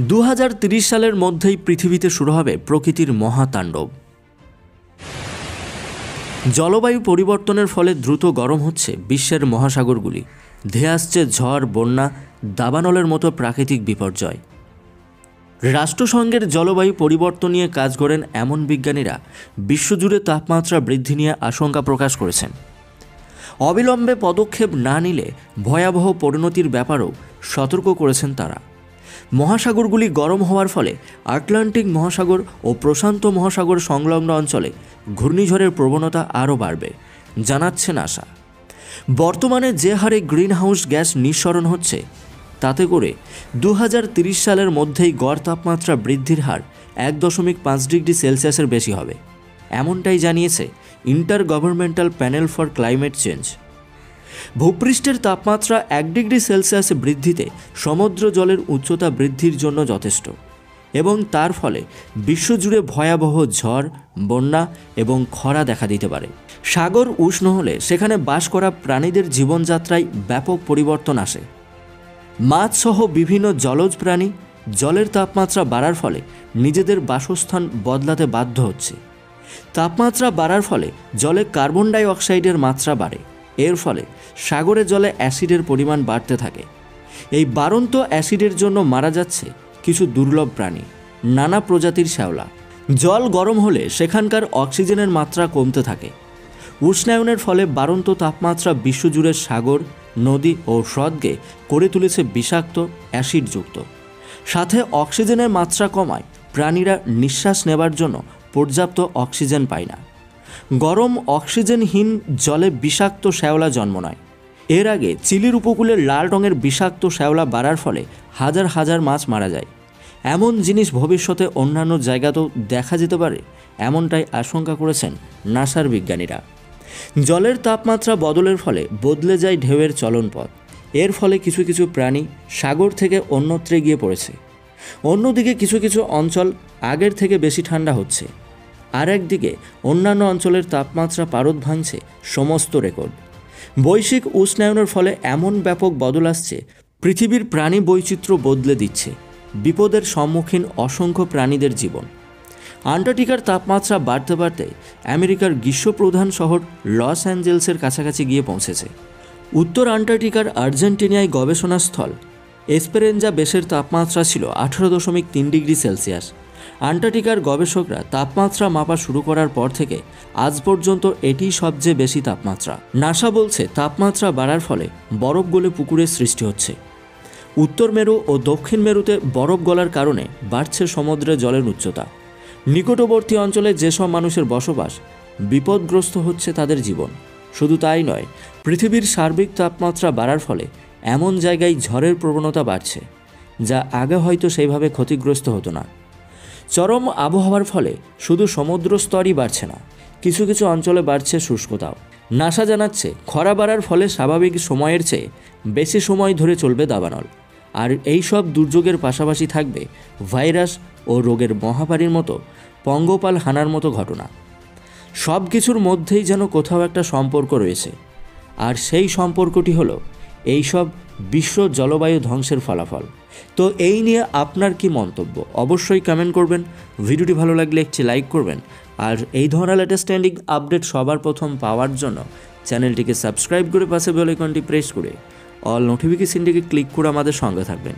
দু সালের মধ্যেই পৃথিবীতে শুরু হবে প্রকৃতির মহাতাণ্ডব। জলবায়ু পরিবর্তনের ফলে দ্রুত গরম হচ্ছে বিশ্বের মহাসাগরগুলি। ধেয়ে আসছে ঝড়, বন্যা, দাবানলের মতো প্রাকৃতিক বিপর্যয়। রাষ্ট্রসংঘের জলবায়ু পরিবর্তন নিয়ে কাজ করেন এমন বিজ্ঞানীরা, বিশ্বজুড়ে তাপমাত্রা বৃদ্ধি নিয়ে আশঙ্কা প্রকাশ করেছেন। অবিলম্বে পদক্ষেপ না নিলে ভয়াবহ পরিণতির ব্যাপারেও সতর্ক করেছেন তারা। মহাসাগরগুলি গরম হওয়ার ফলে আটলান্টিক মহাসাগর ও প্রশান্ত মহাসাগর সংলগ্ন অঞ্চলে ঘূর্ণিঝড়ের প্রবণতা আরও বাড়বে, জানাচ্ছে নাসা। বর্তমানে যে হারে গ্রিনহাউস গ্যাস নিঃসরণ হচ্ছে, তাতে করে দু সালের মধ্যেই গড় তাপমাত্রা বৃদ্ধির হার এক দশমিক পাঁচ ডিগ্রি সেলসিয়াসের বেশি হবে। এমনটাই জানিয়েছে inter governmental panel for climate change. ভূপৃষ্ঠের তাপমাত্রা এক ডিগ্রি সেলসিয়াস বৃদ্ধিতে সমুদ্র জলের উচ্চতা বৃদ্ধির জন্য যথেষ্ট এবং তার ফলে বিশ্বজুড়ে ভয়াবহ ঝড়, বন্যা এবং খরা দেখা দিতে পারে। সাগর উষ্ণ হলে সেখানে বাস করা প্রাণীদের জীবনযাত্রায় ব্যাপক পরিবর্তন আসে। মাছসহ বিভিন্ন জলজ প্রাণী জলের তাপমাত্রা বাড়ার ফলে নিজেদের বাসস্থান বদলাতে বাধ্য হচ্ছে। তাপমাত্রা বাড়ার ফলে জলে কার্বন ডাই অক্সাইডের মাত্রা বাড়ে। এর ফলে সাগরের জলে অ্যাসিডের পরিমাণ বাড়তে থাকে। এই বারন্ত অ্যাসিডের জন্য মারা যাচ্ছে কিছু দুর্লভ প্রাণী, নানা প্রজাতির শ্যাওলা। জল গরম হলে সেখানকার অক্সিজেনের মাত্রা কমতে থাকে। উষ্ণায়নের ফলে বাড়ন্ত তাপমাত্রা বিশ্বজুড়ে সাগর, নদী ও হ্রদকে করে তুলেছে বিষাক্ত, অ্যাসিডযুক্ত। সাথে অক্সিজেনের মাত্রা কমায় প্রাণীরা নিঃশ্বাস নেবার জন্য পর্যাপ্ত অক্সিজেন পায় না। গরম অক্সিজেনহীন জলে বিষাক্ত শ্যাওলা জন্ম নয়। এর আগে চিলির উপকূলে লাল রঙের বিষাক্ত শ্যাওলা বাড়ার ফলে হাজার হাজার মাছ মারা যায়। এমন জিনিস ভবিষ্যতে অন্যান্য জায়গাতেও দেখা যেতে পারে, এমনটাই আশঙ্কা করেছেন নাসার বিজ্ঞানীরা। জলের তাপমাত্রা বদলের ফলে বদলে যায় ঢেউয়ের চলনপথ। এর ফলে কিছু কিছু প্রাণী সাগর থেকে অন্যত্রে গিয়ে পড়েছে। অন্যদিকে কিছু কিছু অঞ্চল আগের থেকে বেশি ঠান্ডা হচ্ছে। আর একদিকে অন্যান্য অঞ্চলের তাপমাত্রা পারদ ভাঙছে সমস্ত রেকর্ড। বৈশ্বিক উষ্ণায়নের ফলে এমন ব্যাপক বদল আসছে, পৃথিবীর প্রাণী বৈচিত্র্য বদলে দিচ্ছে, বিপদের সম্মুখীন অসংখ্য প্রাণীদের জীবন। আন্টার্কটিকার তাপমাত্রা বাড়তে বাড়তে আমেরিকার গ্রীষ্মপ্রধান শহর লস অ্যাঞ্জেলসের কাছাকাছি গিয়ে পৌঁছেছে। উত্তর আন্টার্কটিকার আর্জেন্টিনায় গবেষণাস্থল এসপেরেঞ্জা বেসের তাপমাত্রা ছিল আঠারো দশমিক তিন ডিগ্রি সেলসিয়াস। আন্টার্কটিকার গবেষকরা তাপমাত্রা মাপা শুরু করার পর থেকে আজ পর্যন্ত এটিই সবচেয়ে বেশি তাপমাত্রা। নাসা বলছে, তাপমাত্রা বাড়ার ফলে বরফ গলে পুকুরের সৃষ্টি হচ্ছে। উত্তর মেরু ও দক্ষিণ মেরুতে বরফ গলার কারণে বাড়ছে সমুদ্রে জলের উচ্চতা। নিকটবর্তী অঞ্চলে যেসব মানুষের বসবাস, বিপদগ্রস্ত হচ্ছে তাদের জীবন। শুধু তাই নয়, পৃথিবীর সার্বিক তাপমাত্রা বাড়ার ফলে এমন জায়গায় ঝড়ের প্রবণতা বাড়ছে, যা আগে হয়তো সেইভাবে ক্ষতিগ্রস্ত হতো না। চরম আবহাওয়ার ফলে শুধু সমুদ্র স্তরই বাড়ছে না, কিছু কিছু অঞ্চলে বাড়ছে শুষ্কতাও। নাসা জানাচ্ছে, খরা বাড়ার ফলে স্বাভাবিক সময়ের চেয়ে বেশি সময় ধরে চলবে দাবানল। আর এই সব দুর্যোগের পাশাপাশি থাকবে ভাইরাস ও রোগের মহামারীর মতো পঙ্গপাল হানার মতো ঘটনা। সব কিছুর মধ্যেই যেন কোথাও একটা সম্পর্ক রয়েছে। আর সেই সম্পর্কটি হলো এইসব বিশ্ব জলবায়ু ধ্বংসের ফলাফল। তো এই নিয়ে আপনার কি মন্তব্য? অবশ্যই কমেন্ট করবেন। ভিডিওটি ভালো লাগলে একটি লাইক করবেন। আর এই ধরনের লেটেস্ট ট্রেন্ডিং আপডেট সবার প্রথম পাওয়ার জন্য চ্যানেলটিকে সাবস্ক্রাইব করে পাশে বেল আইকনটি প্রেস করে অল নোটিফিকেশনটিকে ক্লিক করে আমাদের সঙ্গে থাকবেন।